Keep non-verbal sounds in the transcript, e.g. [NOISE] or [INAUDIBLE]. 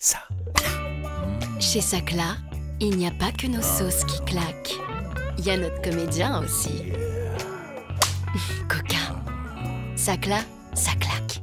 ça. Chez Sacla, il n'y a pas que nos sauces qui claquent. Il y a notre comédien aussi. [LAUGHS] Coquin. Sacla, ça claque.